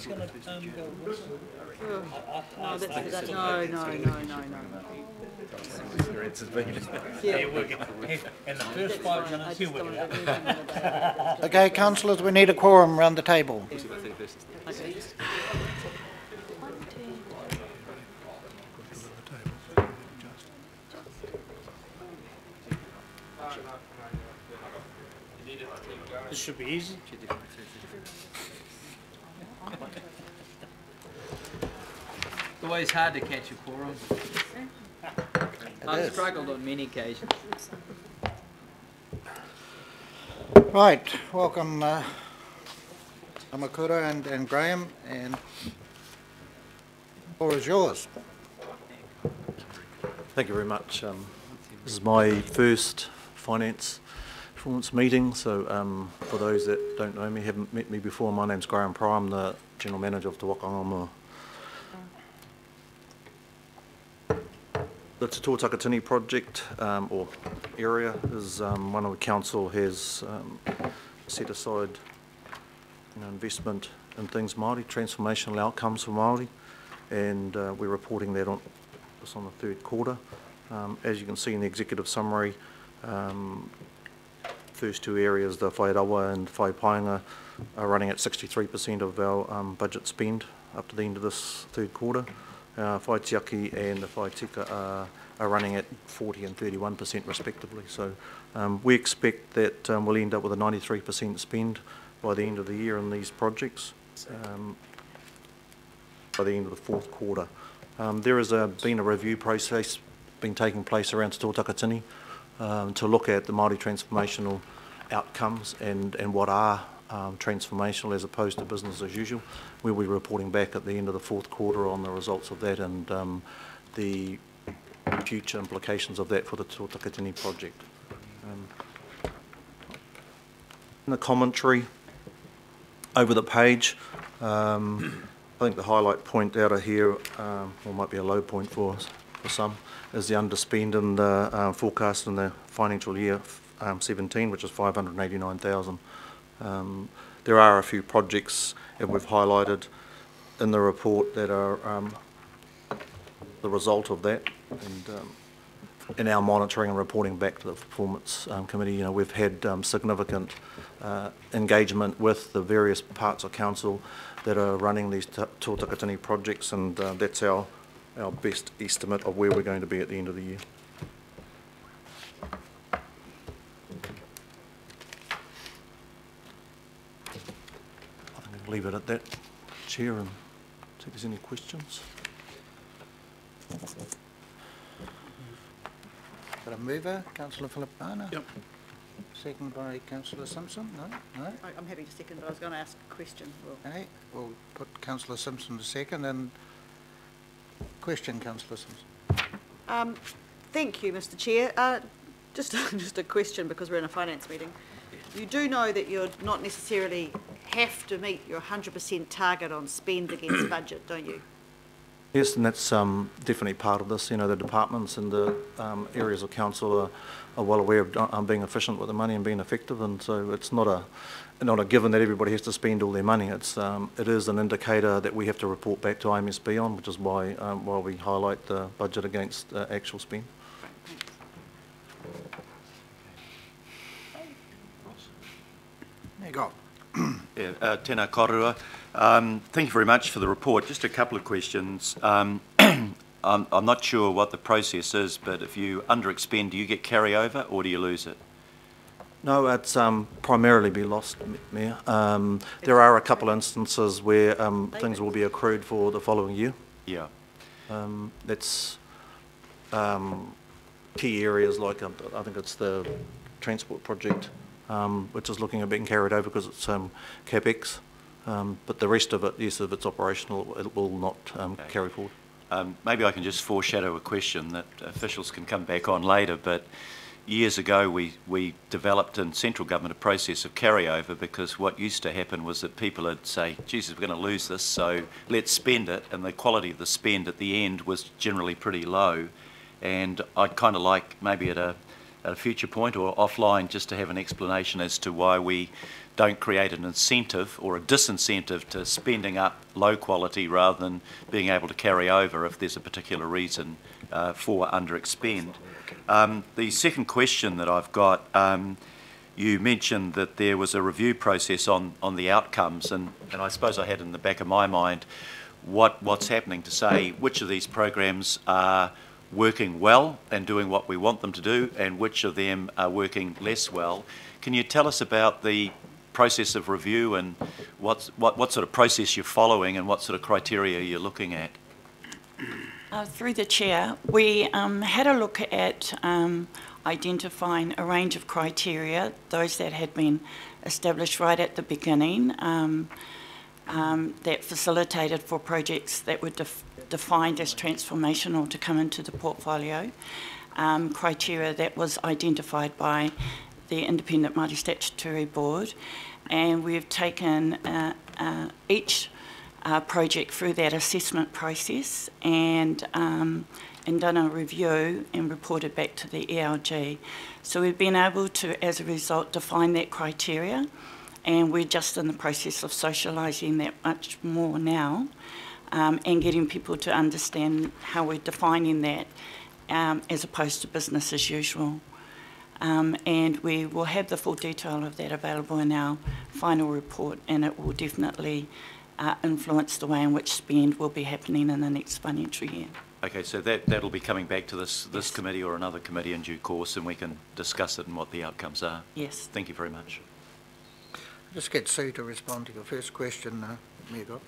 he's going to um, go. No, that's, that, no, no, no, no, no. Yeah, In the first five I minutes, he'll work it out. do anything about it. Okay, councillors, we need a quorum round the table. Okay. This should be easy. It's always hard to catch a quorum. I've struggled on many occasions. Right, welcome, uh, Amakura and, and Graham, and floor is yours. Thank you very much. Um, This is my first finance performance meeting, so um, for those that don't know me, haven't met me before, my name's Graham Pryor, I'm the General Manager of Te Wakangangamua. The Te project, um, or area, is um, one of the council has um, set aside you know, investment in things Māori, transformational outcomes for Māori, and uh, we're reporting that on, this on the third quarter. Um, As you can see in the executive summary, um, first two areas, the Whairawa and Whaipainga, are running at 63% of our budget spend up to the end of this third quarter. Uh, Whaitiaki and the Whaitika are, are running at 40 and 31% respectively. So um, we expect that um, we'll end up with a 93% spend by the end of the year in these projects, um, by the end of the fourth quarter. Um, There has been a review process been taking place around Te Takitini um, to look at the Māori transformational outcomes and, and what are um, transformational as opposed to business as usual. We'll be reporting back at the end of the fourth quarter on the results of that and um, the future implications of that for the totakatini project. Um, In the commentary over the page, um, I think the highlight point out of here, um, or might be a low point for, for some, is the underspend in the uh, forecast in the financial year um, 17, which is 589,000. Um, there are a few projects that we've highlighted in the report that are um, the result of that. And um, in our monitoring and reporting back to the Performance um, Committee, you know, we've had um, significant uh, engagement with the various parts of council that are running these Te projects, and uh, that's our, our best estimate of where we're going to be at the end of the year. I think I'll leave it at that, Chair, and see if there's any questions. Got a mover, councillor Filipaina? Yep. Second by councillor Simpson, no? No? I- I'm happy to second, but I was going to ask a question. Well, Okay, we'll put councillor Simpson to second, and question, councillor Simpson. Um, Thank you, Mr Chair. Uh, Just, just a question, because we're in a finance meeting. You do know that you're not necessarily have to meet your 100% target on spend against budget, don't you? Yes, and that's um, definitely part of this. You know, the departments and the um, areas of council are, are well aware of um, being efficient with the money and being effective, and so it's not a not a given that everybody has to spend all their money. It's um, it is an indicator that we have to report back to IMSB on, which is why um, why we highlight the budget against uh, actual spend. There you go. Yeah, uh, Tēnā korua. Um, Thank you very much for the report. Just a couple of questions. Um, I'm I'm not sure what the process is, but if you underexpend, do you get carryover or do you lose it? No, it's um, primarily be lost, Mayor. Um, there are a couple of instances where um, things will be accrued for the following year. Yeah. Um, That's um, key areas like, um, I think it's the transport project, um, which is looking at being carried over because it's um, CapEx. Um, But the rest of it, yes, if it's operational, it will not um, Okay. carry forward. Um, Maybe I can just foreshadow a question that officials can come back on later, but years ago, we, we developed in central government a process of carryover because what used to happen was that people would say, Jesus, we're going to lose this, so let's spend it, and the quality of the spend at the end was generally pretty low. And I'd kind of like maybe at a, at a future point or offline just to have an explanation as to why we don't create an incentive or a disincentive to spending up low quality rather than being able to carry over if there's a particular reason uh, for under expend. Um, the second question that I've got, um, you mentioned that there was a review process on, on the outcomes, and, and I suppose I had in the back of my mind what, what's happening to say which of these programs are working well and doing what we want them to do, and which of them are working less well. Can you tell us about the process of review and what's, what, what sort of process you're following and what sort of criteria you're looking at? Uh, Through the chair, we um, had a look at um, identifying a range of criteria, those that had been established right at the beginning, um, um, that facilitated for projects that were defined as transformational to come into the portfolio, um, criteria that was identified by the Independent Māori Statutory Board, and we've taken uh, uh, each uh, project through that assessment process and um, and done a review and reported back to the ELG. So we've been able to, as a result, define that criteria, and we're just in the process of socialising that much more now, um, and getting people to understand how we're defining that, um, as opposed to business as usual. Um, and we will have the full detail of that available in our final report, and it will definitely uh, influence the way in which spend will be happening in the next financial year. Okay, so that, that'll be coming back to this, this committee or another committee in due course, and we can discuss it and what the outcomes are. Yes. Thank you very much. I'll Just get Sue to respond to your first question, uh, Mayor Goff.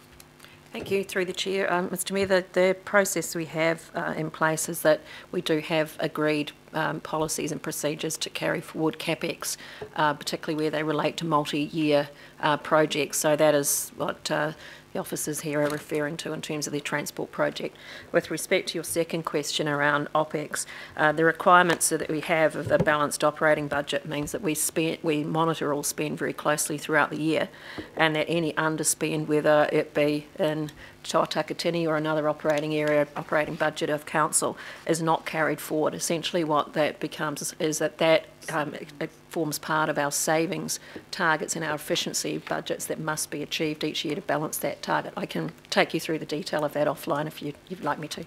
Thank you, through the chair. Um, Mr Mayor, the, the process we have uh, in place is that we do have agreed um, policies and procedures to carry forward CapEx, uh, particularly where they relate to multi-year uh, projects. So that is what uh, the officers here are referring to in terms of their transport project. With respect to your second question around OPEX, uh, the requirements that we have of a balanced operating budget means that we spend, we monitor all spend very closely throughout the year, and that any underspend, whether it be in Takitini or another operating area, operating budget of council, is not carried forward. Essentially, what that becomes is that that um, it, it forms part of our savings targets and our efficiency budgets that must be achieved each year to balance that target. I can take you through the detail of that offline if you, you'd like me to.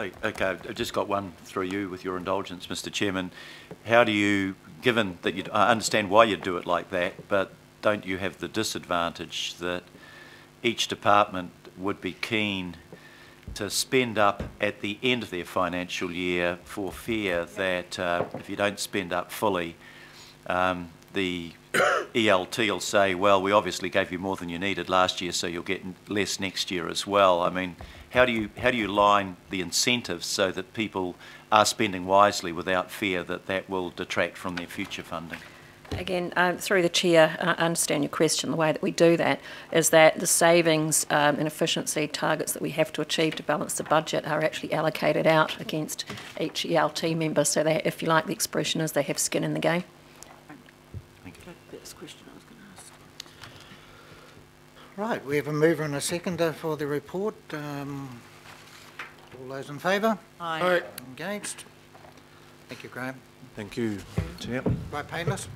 Okay, I've just got one through you with your indulgence, Mr Chairman. How do you, given that you, I understand why you do it like that, but don't you have the disadvantage that each department would be keen to spend up at the end of their financial year for fear that uh, if you don't spend up fully, um, the ELT will say, well, we obviously gave you more than you needed last year, so you'll get less next year as well. I mean, how do you how do you line the incentives so that people are spending wisely without fear that that will detract from their future funding? Again, uh, through the chair, I understand your question. The way that we do that is that the savings um, and efficiency targets that we have to achieve to balance the budget are actually allocated out against each ELT member. So they, if you like, the expression is they have skin in the game. That's the question I was going to ask. Right, we have a mover and a seconder for the report. Um, All those in favour? Aye. Engaged? Thank you, Graham. Thank you, Chair. Right, painless?